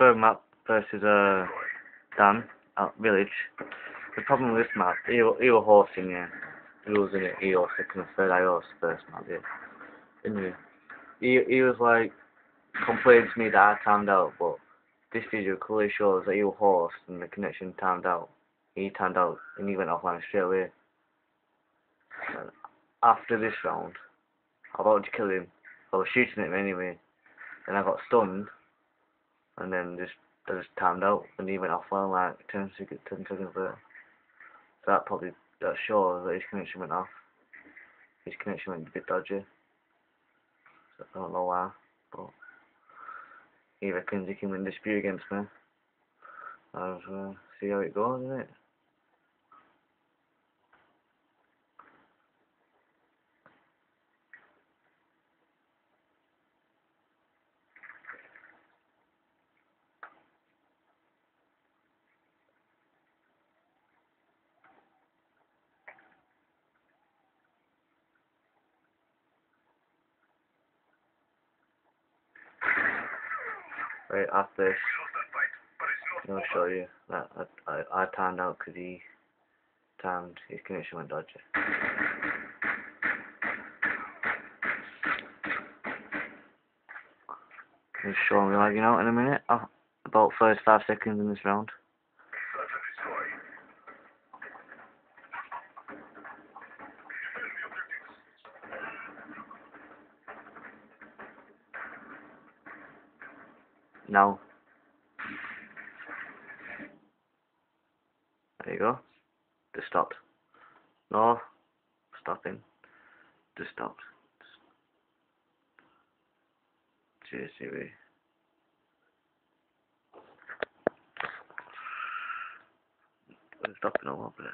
third map versus uh, Dan at Village. The problem with this map, he, wa- he was horsing, yeah. He was in it, he was second and third, I was first map, yeah. Anyway, he, he was like, complaining to me that I timed out, but this video clearly shows that he was horsed and the connection timed out. He timed out and he went offline straight away. And after this round, I wanted to kill him. I was shooting him anyway. Then I got stunned, and then just I just timed out, and he went offline like 10 seconds, 10 seconds later. So that probably that shows that his connection went off. His connection went a bit dodgy. So I don't know why, but he reckons he can win the dispute against me. I'll uh, see how it goes, innit? Right after this, I'll show you that I, I, I timed out because he timed his connection went dodgy. Just show me lagging out in a minute. Oh, about first five seconds in this round. Now. There you go. Just stopped. No. Stopping. Just stopped. JCB. Stopping a little bit.